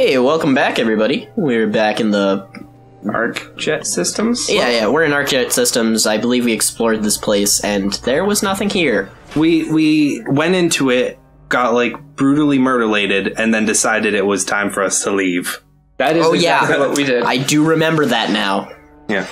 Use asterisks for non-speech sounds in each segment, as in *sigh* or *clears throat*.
Hey, welcome back, everybody. We're back in the Arc jet systems. yeah, yeah. We're in ArcJet Systems. I believe we explored this place, and there was nothing here. We we went into it, got like brutally murderlated, and then decided it was time for us to leave. That is Oh, exactly yeah. what we did. I, I do remember that now. Yeah.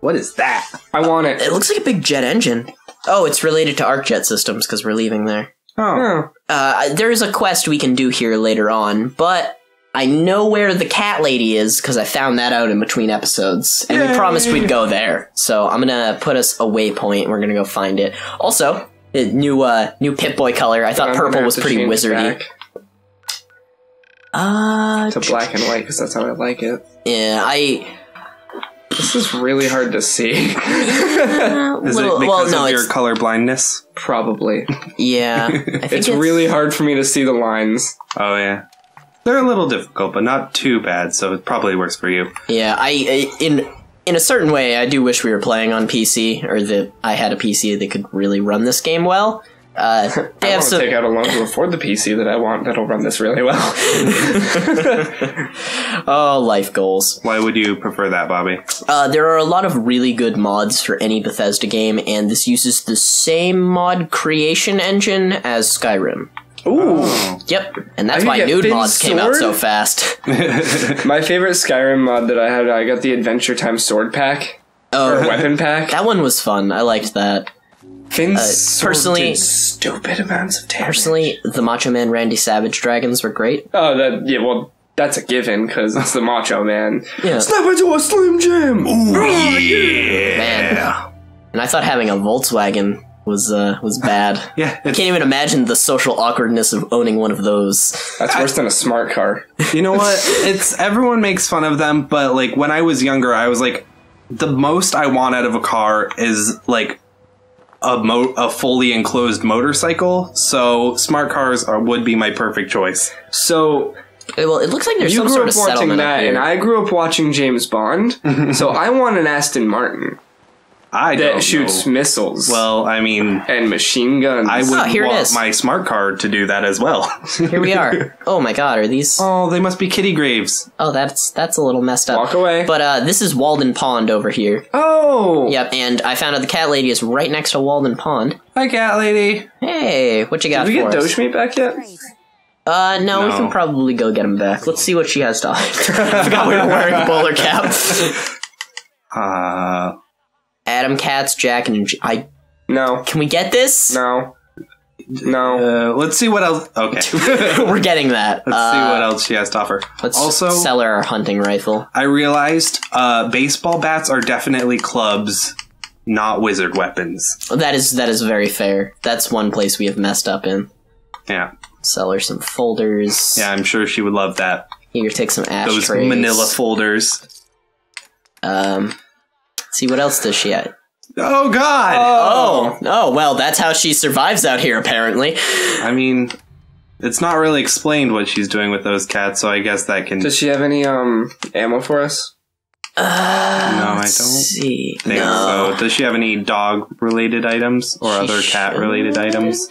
What is that? I want it. It looks like a big jet engine. Oh, it's related to ArcJet Systems because we're leaving there. Oh, Oh, Uh, there is a quest we can do here later on, but I know where the cat lady is because I found that out in between episodes, and we promised we'd go there. So I'm gonna put us a waypoint. We're gonna go find it. Also, uh, new uh, new Pip Boy color. I thought I'm purple was pretty change wizardy. back Uh, to black and white because that's how I like it. yeah, I This is really hard to see. *laughs* uh, is little, it because well, no, of your color blindness? Probably. yeah. I *laughs* think It's really hard for me to see the lines. Oh yeah. They're a little difficult, but not too bad, so it probably works for you. Yeah, I I- in in a certain way, I do wish we were playing on PC or that I had a PC that could really run this game well. Uh, *laughs* they I have want to some. take out a loan to afford the PC that I want that'll run this really well. *laughs* Oh, life goals. Why would you prefer that, Bobby? Uh, there are a lot of really good mods for any Bethesda game, and this uses the same mod creation engine as Skyrim. Ooh. Yep, and that's why get nude Finn's mods came out so fast. *laughs* My favorite Skyrim mod that I had, I got the Adventure Time sword pack or Oh, weapon pack. that one was fun. I liked that. Finn's sword personally- stupid amounts of damage. Personally, the Macho Man Randy Savage dragons were great. Oh, that yeah. Well, that's a given because it's the Macho Man. Yeah. Snap into a Slim Jim. Oh Man. And I thought having a Volkswagen was uh, was bad. *laughs* Yeah, I can't even imagine the social awkwardness of owning one of those. That's worse than a smart car. you know what? It's everyone makes fun of them, but like when I was younger, I was like, the most I want out of a car is like a mo- a fully enclosed motorcycle. So smart cars are, would be my perfect choice. So Well, it looks like there's you some grew sort up of watching settlement up that, here. and I grew up watching James Bond. *laughs* so I want an Aston Martin I that don't shoots know. missiles Well, I mean, and machine guns. I would Oh, here want is. my smart card to do that as well. *laughs* Here we are. *laughs* Oh my god, are these? oh, they must be kitty graves. Oh, that's that's a little messed up. Walk away. But uh, this is Walden Pond over here. oh, Yep, and I found out the cat lady is right next to Walden Pond. Hi, cat lady. Hey, what you got Did we for get us? Dogmeat back yet? Uh, no, we can probably go get him back. Let's see what she has to offer. *laughs* I forgot we were wearing a bowler cap. Uh, Atom, Cats, Jack, and I. No, Can we get this? no, no. uh, let's see what else. Okay, *laughs* We're getting that. see Uh, see what else she has to offer. Let's also, sell her our hunting rifle. I realized uh, baseball bats are definitely clubs, not wizard weapons. That is that is very fair. That's one place we have messed up in. Yeah, Sell her some folders. yeah, I'm sure she would love that. Here, take some ashtrays. Those ashtrays. Manila folders. Um, see what else does she have? Oh God! Oh, oh, well, that's how she survives out here, apparently. I mean, it's not really explained what she's doing with those cats, so I guess that can. Does she have any um ammo for us? Uh, No, I let's don't See, think no. so. Does she have any dog-related items or She other cat-related items?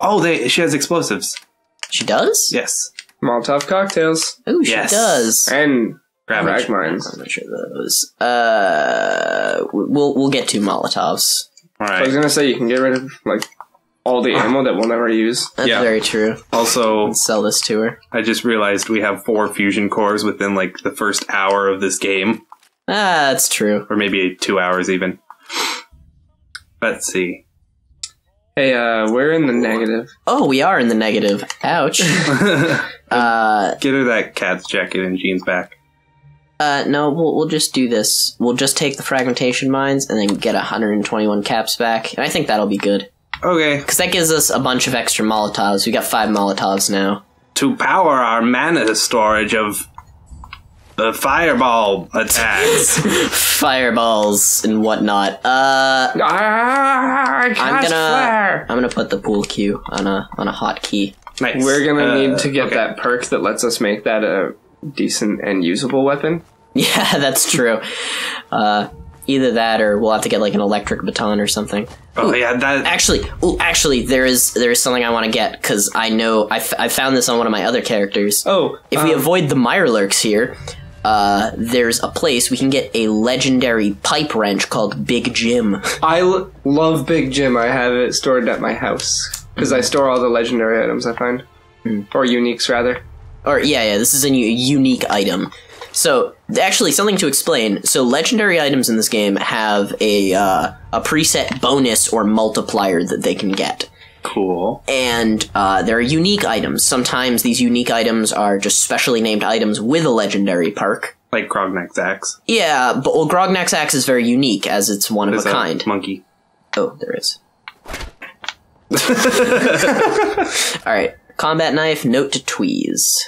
Oh, they. She has explosives. She does. Yes. Molotov cocktails Oh, she Yes. does. and Grab frag mines. I'm not sure those. Uh, we'll we'll get to Molotovs. All I was gonna say you can get rid of like all the ammo that we'll never use. That's Yeah. very true. Also, Let's sell this to her. I just realized we have four fusion cores within like the first hour of this game, Ah, that's true. or maybe two hours even. Let's see. Hey, uh, we're in the negative. Oh, we are in the negative. Ouch. *laughs* uh, Get her that cat's jacket and jeans back. Uh, no, we'll we'll just do this. We'll just take the fragmentation mines and then get 121 caps back, and I think that'll be good. Okay. Because that gives us a bunch of extra Molotovs. We got five Molotovs now. To power our mana storage of the fireball attacks. *laughs* Fireballs and whatnot. Uh, Ah, I I'm cast gonna flare. I'm gonna put the pool cue on a on a hotkey. nice. We're gonna Uh, need to get okay. that perk that lets us make that a decent and usable weapon. *laughs* Yeah, that's true. Uh, either that or we'll have to get like an electric baton or something. Oh yeah, that Actually, ooh, actually, there is there is something I want to get because I know I, f- I found this on one of my other characters. Oh, if we um, avoid the Mirelurks here, uh, there's a place we can get a legendary pipe wrench called Big Jim. *laughs* I l- love Big Jim. I have it stored at my house because I store all the legendary items I find, or uniques rather. or yeah, yeah, this is a new, unique item. So actually, something to explain. So legendary items in this game have a uh, a preset bonus or multiplier that they can get. cool. and uh, there are unique items. Sometimes these unique items are just specially named items with a legendary perk. Like Grognak's axe. Yeah, but well, Grognak's axe is very unique as it's one of There's a kind. monkey. Oh, there is. *laughs* All right, combat knife. Note to Tweez.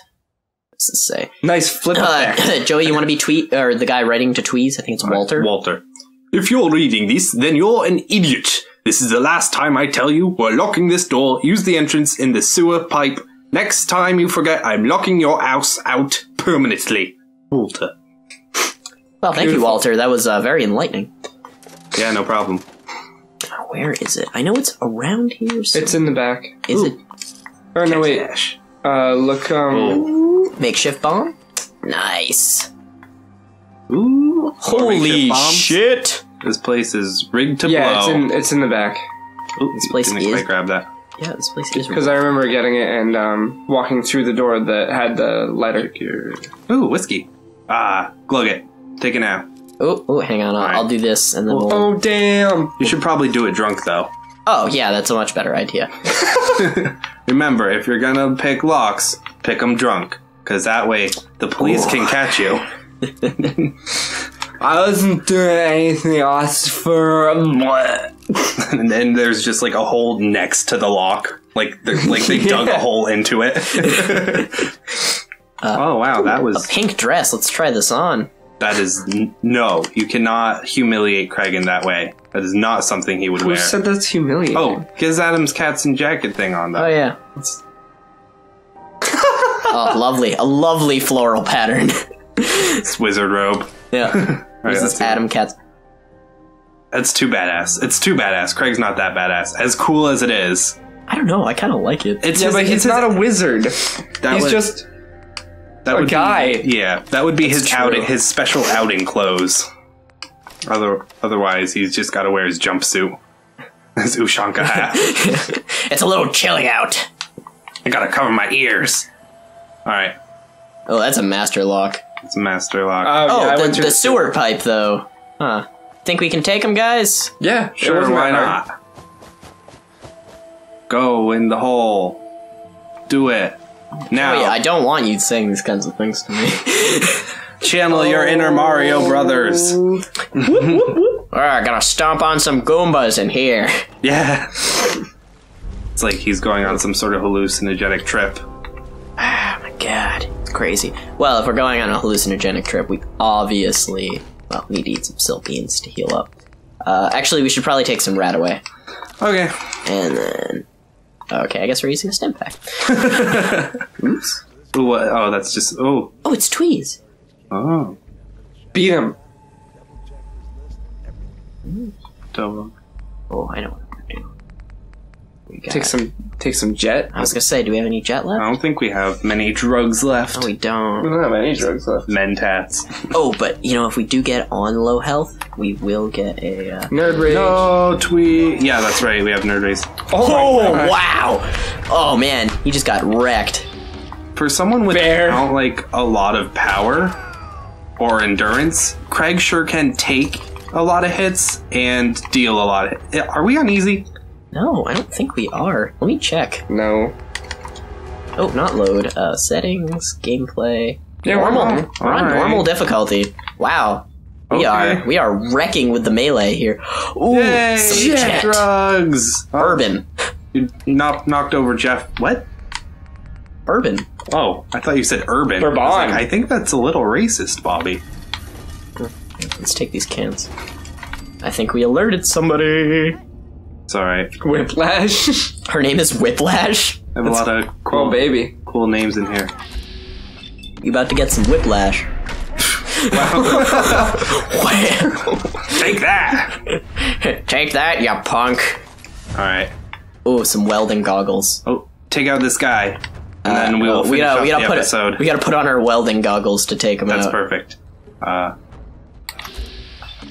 What's say? Nice flip effect. Uh, *laughs* Joey, you want to be Tweet or the guy writing to Tweez? I think it's Walter. Walter. If you're reading this, then you're an idiot. This is the last time I tell you we're locking this door. Use the entrance in the sewer pipe. Next time you forget, I'm locking your house out permanently. Walter. well, thank you, Walter. That was uh, very enlightening. Yeah, no problem. Where is it? I know it's around here. So it's in the back. is it Or no, wait. Uh, look. Um. Oh. makeshift bomb? Nice. Ooh. Holy shit! This place is rigged to Yeah, it's blow. in it's in the back Ooh, This place didn't is- quite grab that. Yeah, this place is. because I remember getting it and um walking through the door that had the lighter. Ooh, whiskey. Ah, glug it. Take it now. Oh, oh, hang on. I'll, Alright. I'll do this and then we'll. Oh damn! You should probably do it drunk though. Oh, yeah, that's a much better idea. *laughs* Remember, if you're gonna pick locks, pick them drunk, because that way the police can catch you. *laughs* I wasn't doing anything else for a month. *laughs* and then there's just like a hole next to the lock, like they're, like they *laughs* dug a hole into it. oh wow, that was a Pink dress. Let's try this on. that is n- no. You cannot humiliate Craig in that way. That is not something he would Who wear. said that's humiliating? Oh, get Adam's cats and jacket thing on though. Oh though. yeah. Oh, lovely. A lovely floral pattern. It's wizard robe. yeah. *laughs* Alright, This let's is do. Atom Cats. That's too badass. It's too badass. Craig's not that badass. As cool as it is, I don't know. I kind of like it. it's yeah, his, but he's his- not a wizard. that he's would- just that a would be- guy. yeah, that would be his true. outing, his special outing clothes. Other, otherwise, he's just got to wear his jumpsuit, *laughs* his Ushanka hat. *laughs* it's a little chilly out. I gotta cover my ears. All right, Oh, that's a master lock. it's a master lock. Oh, Oh, yeah, I the, went through the sewer pipe though. Huh. Think we can take them, guys? Yeah, it sure, why not? Go in the hole. Do it now. Oh yeah, I don't want you saying these kinds of things to me. *laughs* Channel your inner Mario Brothers. *laughs* Alright, gotta stomp on some Goombas in here. Yeah. *laughs* It's like he's going on some sort of hallucinogenic trip. God, it's crazy. Well, if we're going on a hallucinogenic trip, we obviously well need to eat some silt beans to heal up. Uh, actually, we should probably take some RadAway, Okay. and then. Okay, I guess we're using a Stimpak. *laughs* Oops. Ooh, what? Oh, that's just. Oh. Oh, it's Tweez. Oh. Beat him. Don't. Oh, I know what gonna do. We got, Take some. Take some jet. I was gonna say, do we have any jet left? I don't think we have many drugs left. No, we don't. We don't have any drugs left. Mentats. *laughs* Oh, but you know, if we do get on low health, we will get a. Uh... Nerd rage. No, tweet. Yeah, that's right. We have nerd rage. Oh, my God. wow! Oh man, he just got wrecked. For someone Bear. without like a lot of power or endurance, Craig sure can take a lot of hits and deal a lot. Of, are we on easy? No, I don't think we are. Let me check. No. Oh, not load. Uh, settings, gameplay. Yeah, we're normal. on. We're on Alright. normal difficulty. Wow. We Okay. are we are wrecking with the melee here. Ooh, Yay! jet. Drugs. Oh, you knocked knocked over Jeff. What? Bourbon. Oh, I thought you said urban. Bourbon. I, like, I think that's a little racist, Bobby. Let's take these cans. I think we alerted somebody. It's all right. Whiplash. *laughs* Her name is Whiplash. I have a lot of cool, oh baby. cool names in here. You about to get some whiplash. *laughs* *laughs* Take that. Take that, you punk. All right. Ooh, some welding goggles. Oh, take out this guy, and then we will Oh, finish we gotta, we gotta the put episode. we gotta put on our welding goggles to take him That's out. That's perfect. Uh,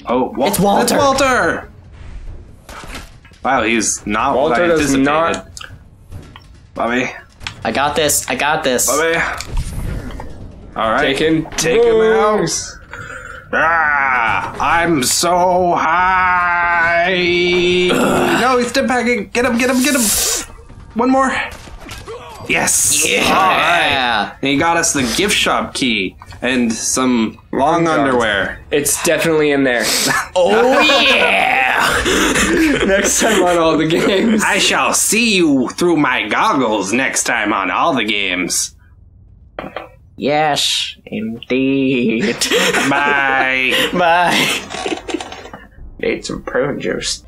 oh, Wal- It's Walter. It's Walter. Wow, he's not what Walter I does anticipated. not- Bobby, I got this. I got this. Bobby. All right, Taking take him out. Ah, I'm so high. *clears throat* no, he's still packing. Get him, get him, get him. One more. Yes. Yeah. All right. And he got us the gift shop key and some long Long underwear. It's definitely in there. *laughs* Oh *laughs* yeah. Next time on all the games. I shall see you through my goggles next time on all the games. yes, indeed. *laughs* Bye. Bye. Need some prune juice.